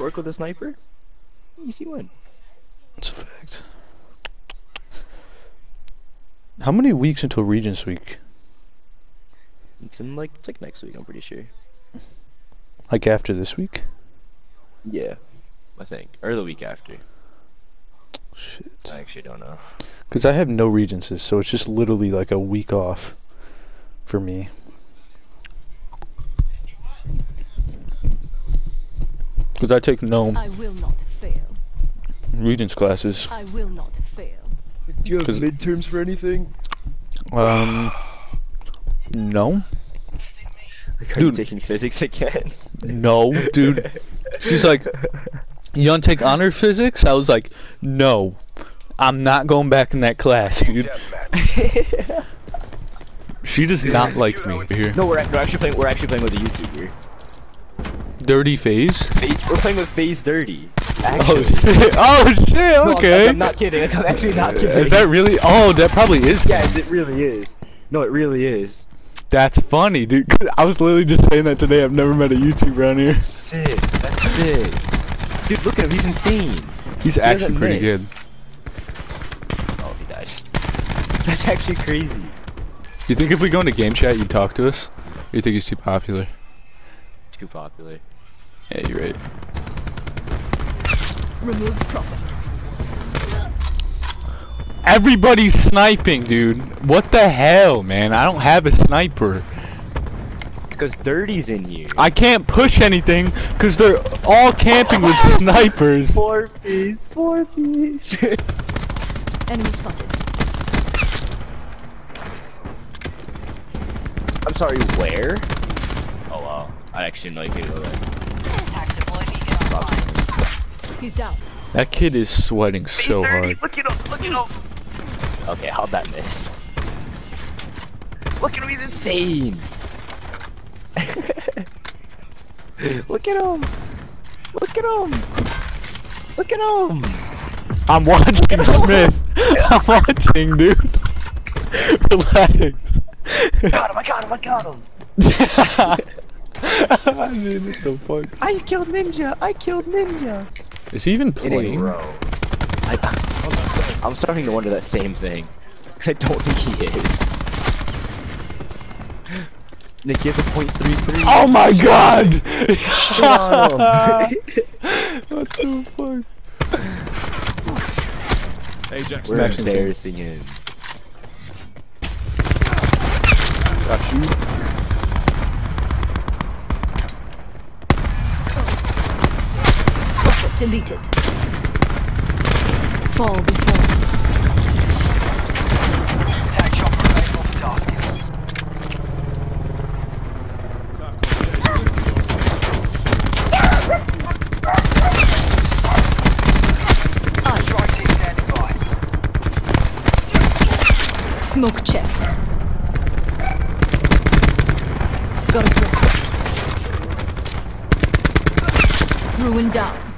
work with a sniper, easy win. That's a fact. How many weeks until Regents Week? It's in like it's like next week, I'm pretty sure. Like after this week? Yeah, I think, or the week after. Shit. I actually don't know. Because I have no Regencies, so it's just literally like a week off for me. Because I take no I will not fail. Regents classes. I will not fail. Do you have 'Cause- midterms for anything? Um, no, Like, are Dude. you taking physics again? no, dude. She's like, you want to take honor physics? I was like, no, I'm not going back in that class, dude. She does not like me here. no, we're, we're actually playing. We're actually playing with a YouTuber. Dirtyy Faze. We're playing with Faze Dirtyy. Oh Actually. shit! Oh shit! No, I'm- Okay. I'm, not kidding. I'm actually not kidding. Is that really? Oh, that probably is. Yes, it really is. No, it really is. That's funny, dude. I was literally just saying that today. I've never met a YouTuber around here. Sick. That's sick. Dude, look at him. He's insane. He's He actually pretty good. miss. Oh, he dies. That's actually crazy. You think if we go into game chat, you'd talk to us? Or you think he's too popular? Too popular. Yeah, you're right. Removed prophet. Everybody's sniping, dude. What the hell, man? I don't have a sniper. It's because Dirtyy's in here. I can't push anything because they're all camping with snipers. Four piece. Four piece. Enemy spotted. I'm sorry. Where? Oh wow. I actually didn't know you could go there. He's down. That kid is sweating so hard. Look at him. Look at him. Okay, how'd that miss? Look at him. He's insane. Look at him. Look at him. Look at him. I'm watching Smith. I'm watching, dude. Relax. Got him. I got him. I got him. Dude, what the fuck? I killed Ninja. I killed Ninja. Is he even playing? I, I, I'm starting to wonder that same thing. Because I don't think he is. Nick, you have a point three three. Oh my god! Shit on him. what the fuck? Ajax We're Max and embarrassing him. Got you. Deleted. Fall before. Attack chopper available for tasking. Ice. Strike team standing by. Smoke checked. Got a threat. Ruin down.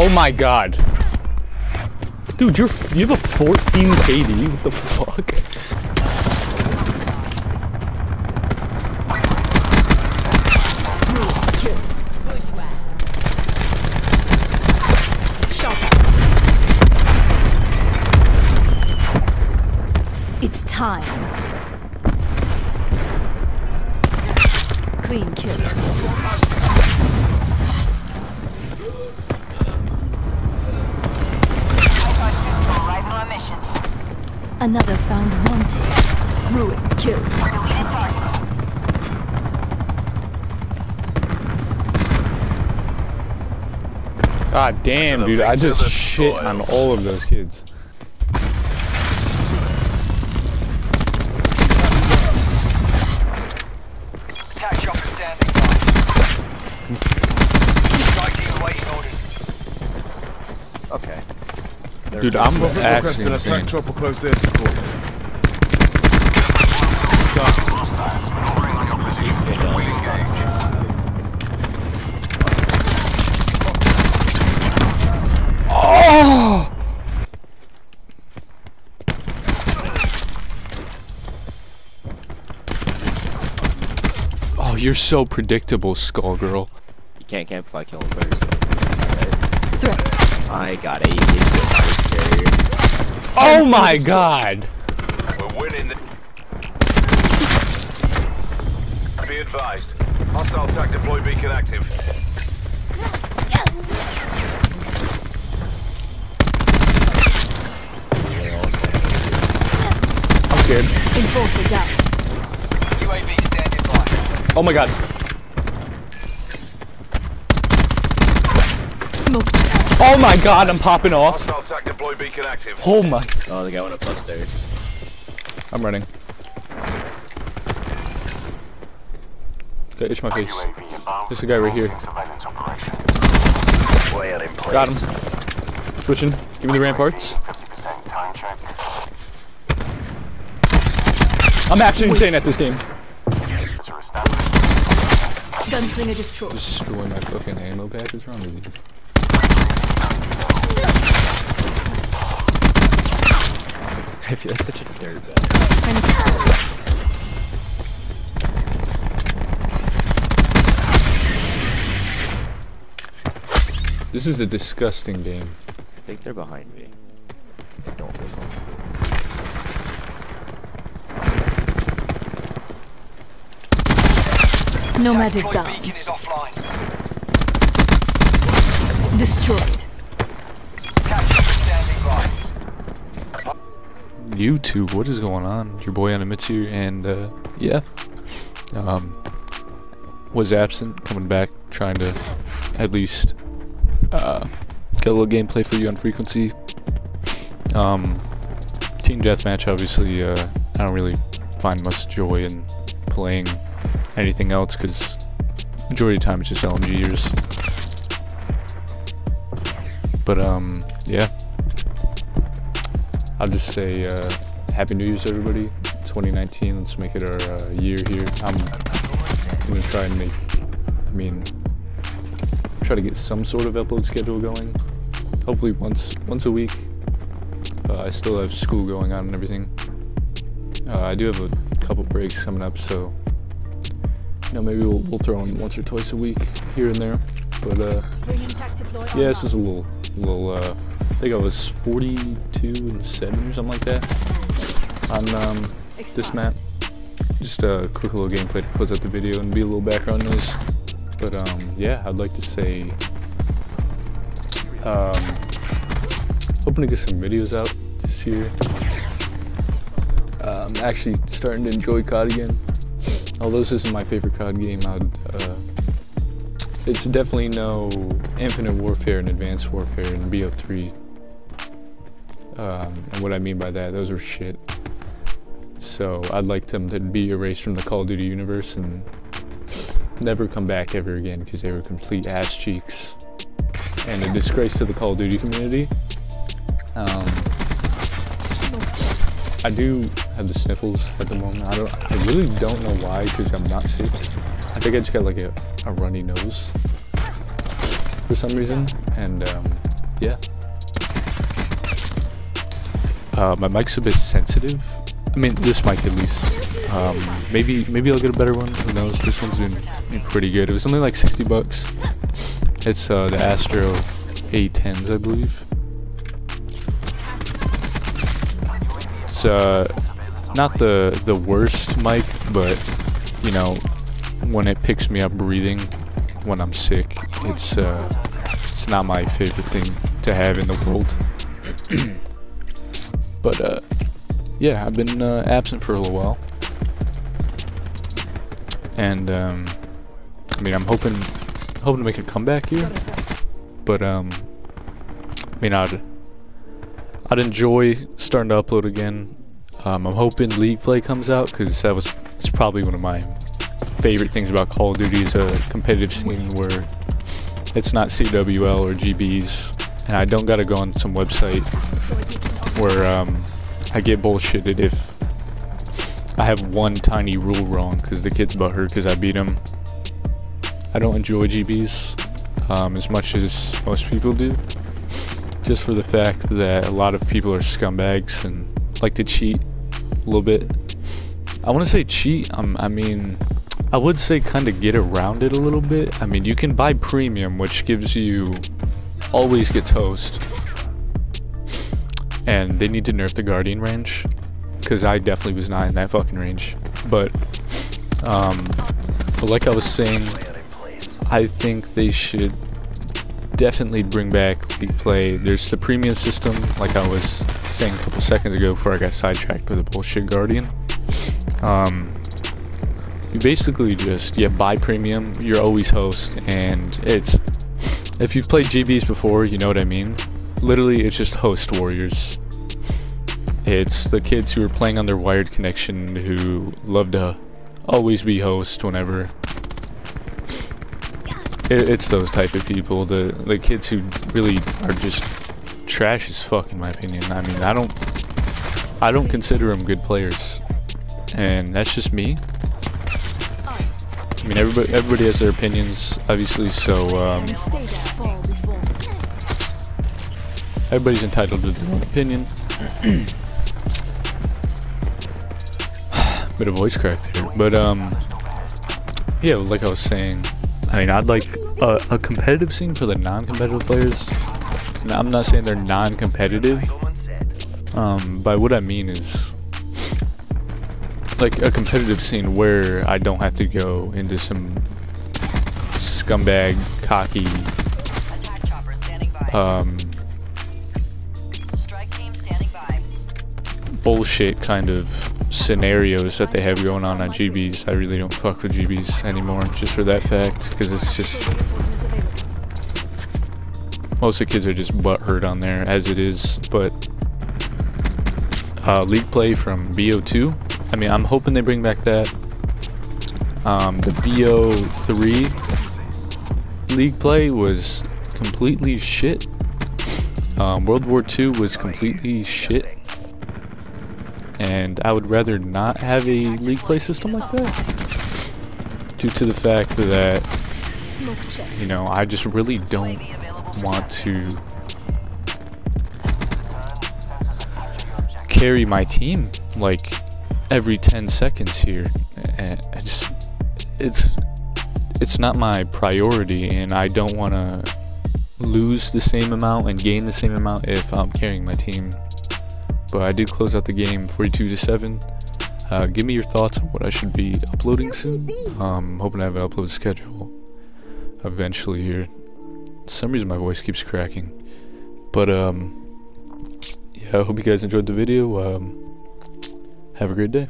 Oh my god. Dude, you're you have a 14 KD. What the fuck? It's time. Another found wanted. Ruin killed. Deleted target. God damn, dude. I just shit on all of those kids. Dude, I'm Request actually an insane. attack chopper close air support. Oh! Oh, you're so predictable, Skull Girl. You can't camp if I kill him first. Alright. Threat. I got a nice carrier. Oh Enemy my god! We're winning the... Be advised. Hostile attack deploy beacon active. I'm scared. Enforcer down. UAV standing by. Oh my god. Smoke. Oh my god, I'm popping off. Hostile attack deploy beacon active. Oh my. Oh, the guy went up upstairs. I'm running. Okay, itch my face. There's a guy right here. Player in place. Got him. Switching. Give me the ramparts. I'm actually insane at this game. Gunslinger destroyed. Destroy my fucking ammo pack. What's wrong with you? I feel like such a dirtbag. This is a disgusting game. I think they're behind me. Don't look on. Nomad is Deploy down. is. Destroyed. YouTube, what is going on? Your boy Unadmits, and uh, yeah, um, was absent, coming back, trying to at least uh, get a little gameplay for you on frequency. Um, team deathmatch, obviously, uh, I don't really find much joy in playing anything else because majority of the time it's just LMG years. But um, yeah. I'll just say uh, Happy New Year's, everybody. 2019. Let's make it our uh, year here. I'm gonna try and make. I mean, try to get some sort of upload schedule going. Hopefully once once a week. Uh, I still have school going on and everything. Uh, I do have a couple breaks coming up, so you know maybe we'll, we'll throw in once or twice a week here and there. But uh, Bringing tac deploy yeah, this is a little, little. I think I was 42 and seven or something like that on um, this map. Just a quick little gameplay to close out the video and be a little background noise. But um, yeah, I'd like to say, um, hoping to get some videos out this year. I'm actually starting to enjoy COD again. Although this isn't my favorite COD game, I'd. Uh, it's definitely no Infinite Warfare and Advanced Warfare and BO3. Um, and what I mean by that, those are shit. So I'd like them to be erased from the Call of Duty universe and never come back ever again because they were complete ass cheeks and a disgrace to the Call of Duty community. Um, I do have the sniffles at the moment. I don't. I really don't know why because I'm not sick. I think I just got like a, a runny nose for some reason, and um, yeah. Uh, my mic's a bit sensitive. I mean, this mic at least. Um, maybe maybe I'll get a better one. Who knows? This one's been, pretty good. It was only like 60 bucks. It's uh, the Astro A10s, I believe. It's uh, not the the worst mic, but you know, when it picks me up breathing when I'm sick, it's uh, it's not my favorite thing to have in the world. but uh, yeah, I've been uh, absent for a little while, and um, I mean, I'm hoping hoping to make a comeback here. But um, I mean, I'd I'd enjoy starting to upload again. Um, I'm hoping League Play comes out because that was it's probably one of my favorite things about Call of Duty is a competitive scene where it's not CWL or GBs, and I don't gotta go on some website where um, I get bullshitted if I have one tiny rule wrong because the kid's butthurt because I beat him. I don't enjoy GBs um, as much as most people do, just for the fact that a lot of people are scumbags and like to cheat a little bit. I want to say cheat. Um, I mean, I would say kind of get around it a little bit. I mean, you can buy premium, which gives you always gets host. And they need to nerf the guardian range because I definitely was not in that fucking range. But um but like I was saying, I think they should definitely bring back the Play. There's the premium system, like I was saying a couple seconds ago before I got sidetracked by the bullshit Guardian. Um, you basically just yeah buy premium. You're always host, and it's if you've played GBs before, you know what I mean. Literally, it's just host warriors. It's the kids who are playing on their wired connection who love to always be host whenever. It, it's those type of people, the the kids who really are just trash as fuck in my opinion. I mean, I don't I don't consider them good players, and that's just me. I mean, everybody everybody has their opinions, obviously. So um, everybody's entitled to their own opinion. Bit of voice crack there, but um, yeah, like I was saying, I mean, I'd like a, a competitive scene for the non-competitive players. And I'm not saying they're non-competitive. Um, by what I mean is like a competitive scene where I don't have to go into some scumbag, cocky, Attack chopper standing by. um, bullshit kind of scenarios that they have going on on GBs. I really don't fuck with GBs anymore, just for that fact, because it's just most of the kids are just butthurt on there as it is. But uh, league play from BO2. I mean, I'm hoping they bring back that. Um, the BO3 league play was completely shit. Um, World War II was completely shit. And I would rather not have a league play system like that. Due to the fact that, you know, I just really don't want to carry my team like every 10 seconds here. And I just it's it's not my priority and I don't want to lose the same amount and gain the same amount if I'm carrying my team. But I did close out the game 42 to 7. Uh, give me your thoughts on what I should be uploading soon. Um, hoping to have an upload schedule eventually here. For some reason my voice keeps cracking. But um yeah, I hope you guys enjoyed the video. Um have a great day.